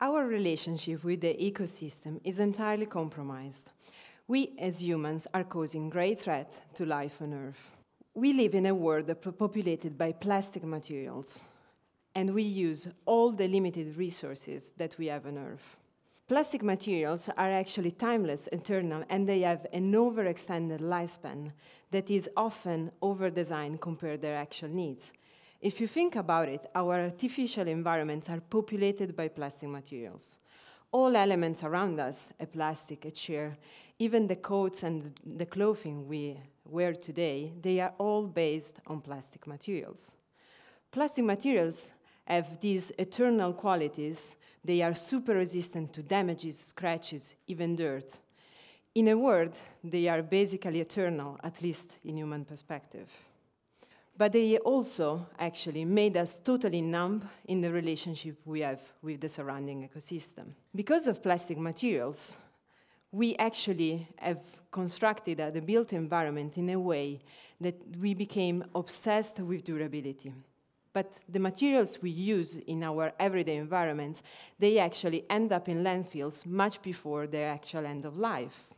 Our relationship with the ecosystem is entirely compromised. We as humans are causing great threat to life on Earth. We live in a world populated by plastic materials, and we use all the limited resources that we have on Earth. Plastic materials are actually timeless, eternal, and they have an overextended lifespan that is often over-designed compared to their actual needs. If you think about it, our artificial environments are populated by plastic materials. All elements around us, a plastic, a chair, even the coats and the clothing we wear today, they are all based on plastic materials. Plastic materials have these eternal qualities. They are super resistant to damages, scratches, even dirt. In a word, they are basically eternal, at least in human perspective but they also actually made us totally numb in the relationship we have with the surrounding ecosystem. Because of plastic materials, we actually have constructed the built environment in a way that we became obsessed with durability. But the materials we use in our everyday environments, they actually end up in landfills much before their actual end of life.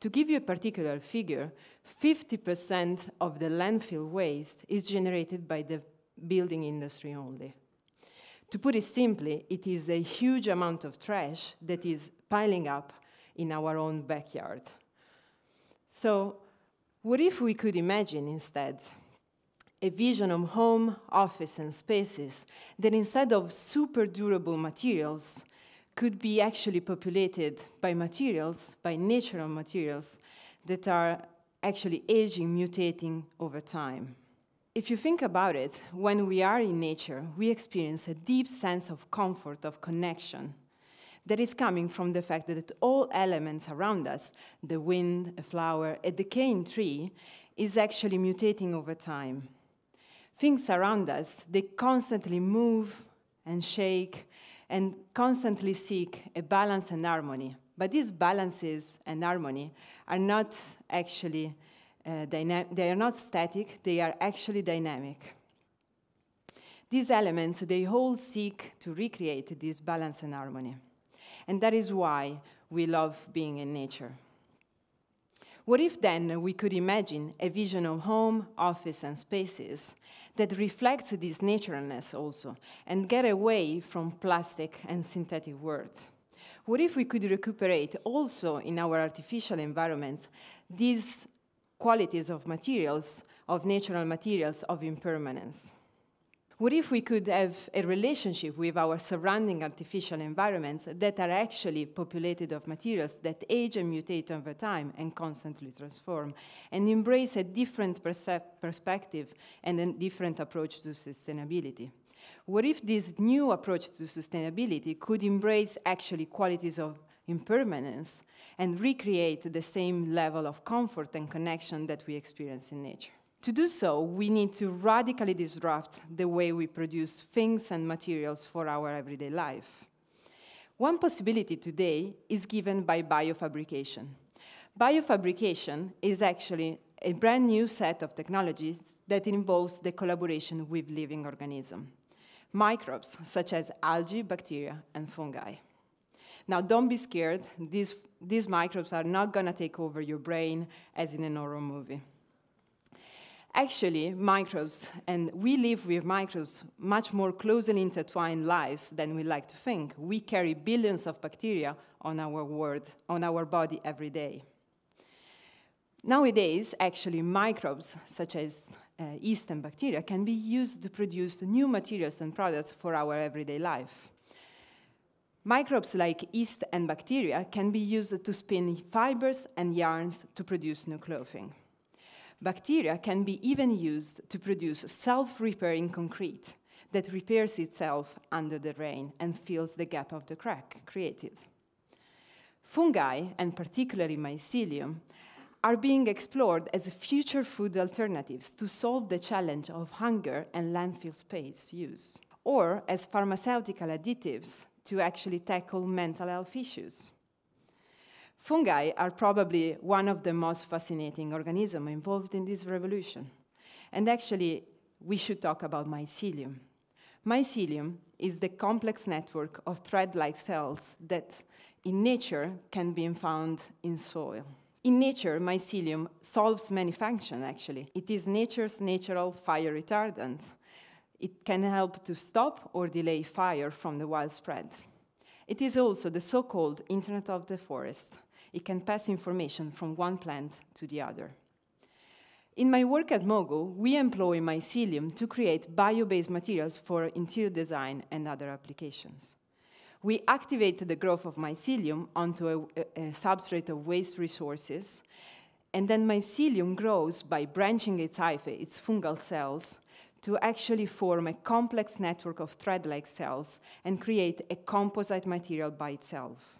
To give you a particular figure, 50% of the landfill waste is generated by the building industry only. To put it simply, it is a huge amount of trash that is piling up in our own backyard. So, what if we could imagine instead a vision of home, office, and spaces that instead of super durable materials could be actually populated by materials, by natural materials, that are actually aging, mutating over time. If you think about it, when we are in nature, we experience a deep sense of comfort, of connection, that is coming from the fact that all elements around us, the wind, a flower, a decaying tree, is actually mutating over time. Things around us, they constantly move and shake and constantly seek a balance and harmony. But these balances and harmony are not actually uh, they are not static, they are actually dynamic. These elements, they all seek to recreate this balance and harmony. And that is why we love being in nature. What if then we could imagine a vision of home, office, and spaces that reflects this naturalness also and get away from plastic and synthetic words? What if we could recuperate also in our artificial environments these qualities of materials, of natural materials, of impermanence? What if we could have a relationship with our surrounding artificial environments that are actually populated of materials that age and mutate over time and constantly transform, and embrace a different perspective and a different approach to sustainability? What if this new approach to sustainability could embrace actually qualities of impermanence and recreate the same level of comfort and connection that we experience in nature? To do so, we need to radically disrupt the way we produce things and materials for our everyday life. One possibility today is given by biofabrication. Biofabrication is actually a brand new set of technologies that involves the collaboration with living organisms, microbes such as algae, bacteria, and fungi. Now, don't be scared. These, these microbes are not going to take over your brain as in a horror movie. Actually, microbes, and we live with microbes much more closely intertwined lives than we like to think. We carry billions of bacteria on our, world, on our body every day. Nowadays, actually, microbes such as uh, yeast and bacteria can be used to produce new materials and products for our everyday life. Microbes like yeast and bacteria can be used to spin fibers and yarns to produce new clothing. Bacteria can be even used to produce self-repairing concrete that repairs itself under the rain and fills the gap of the crack created. Fungi, and particularly mycelium, are being explored as future food alternatives to solve the challenge of hunger and landfill space use, or as pharmaceutical additives to actually tackle mental health issues. Fungi are probably one of the most fascinating organisms involved in this revolution. And actually, we should talk about mycelium. Mycelium is the complex network of thread-like cells that in nature can be found in soil. In nature, mycelium solves many functions, actually. It is nature's natural fire retardant. It can help to stop or delay fire from the wild spread. It is also the so-called Internet of the Forest. It can pass information from one plant to the other. In my work at Mogu, we employ mycelium to create bio-based materials for interior design and other applications. We activate the growth of mycelium onto a, a, substrate of waste resources, and then mycelium grows by branching its hyphae, its fungal cells, to actually form a complex network of thread-like cells and create a composite material by itself.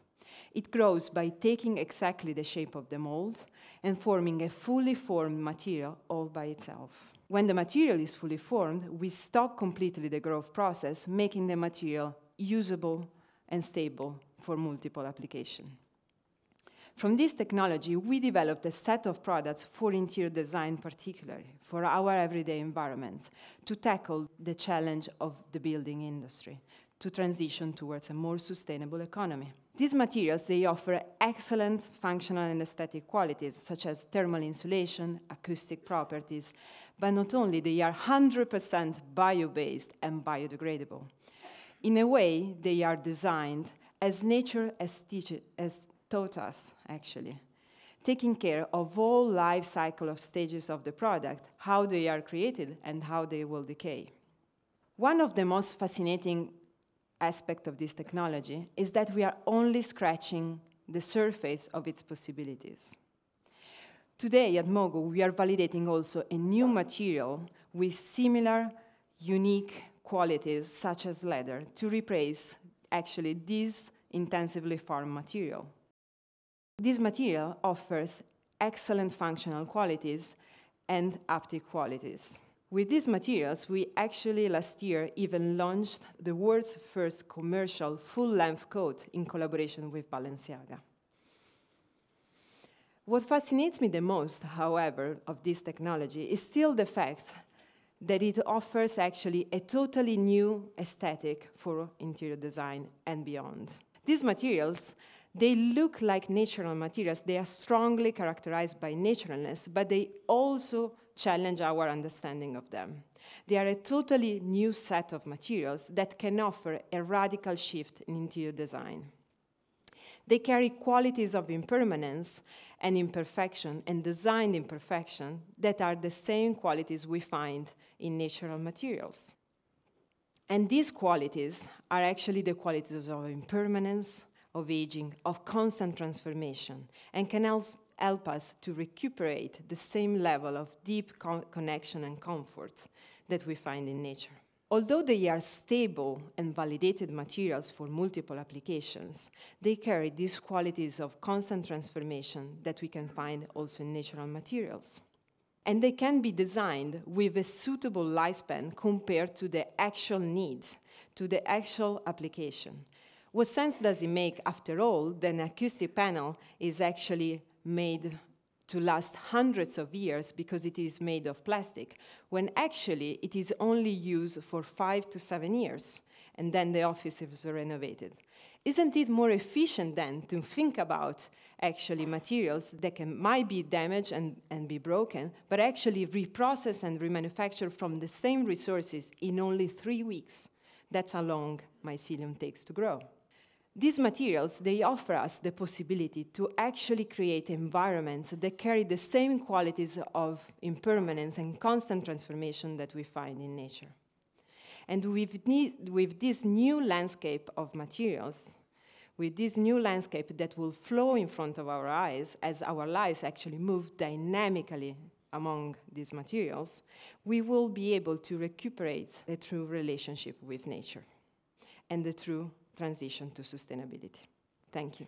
It grows by taking exactly the shape of the mold and forming a fully formed material all by itself. When the material is fully formed, we stop completely the growth process, making the material usable and stable for multiple applications. From this technology, we developed a set of products for interior design particularly, for our everyday environments, to tackle the challenge of the building industry, to transition towards a more sustainable economy. These materials, they offer excellent functional and aesthetic qualities, such as thermal insulation, acoustic properties, but not only, they are 100% bio-based and biodegradable. In a way, they are designed as nature has, has taught us, actually, taking care of all life cycle of stages of the product, how they are created and how they will decay. One of the most fascinating aspects of this technology is that we are only scratching the surface of its possibilities. Today at Mogu, we are validating also a new material with similar, unique qualities such as leather to replace actually this intensively farmed material. This material offers excellent functional qualities and haptic qualities. With these materials, we actually last year even launched the world's first commercial full-length coat in collaboration with Balenciaga. What fascinates me the most, however, of this technology is still the fact that it offers actually a totally new aesthetic for interior design and beyond. These materials, they look like natural materials. They are strongly characterized by naturalness, but they also challenge our understanding of them. They are a totally new set of materials that can offer a radical shift in interior design. They carry qualities of impermanence and imperfection and designed imperfection that are the same qualities we find in natural materials. And these qualities are actually the qualities of impermanence, of aging, of constant transformation, and can help us to recuperate the same level of deep con connection and comfort that we find in nature. Although they are stable and validated materials for multiple applications, they carry these qualities of constant transformation that we can find also in natural materials. And they can be designed with a suitable lifespan compared to the actual need, to the actual application. What sense does it make, after all, that an acoustic panel is actually made to last hundreds of years because it is made of plastic, when actually it is only used for five to seven years, and then the office is renovated. Isn't it more efficient then to think about actually materials that can, might be damaged and, and be broken, but actually reprocess and remanufacture from the same resources in only three weeks? That's how long mycelium takes to grow. These materials, they offer us the possibility to actually create environments that carry the same qualities of impermanence and constant transformation that we find in nature. And with, with this new landscape of materials, with this new landscape that will flow in front of our eyes as our lives actually move dynamically among these materials, we will be able to recuperate the true relationship with nature and the true transition to sustainability. Thank you.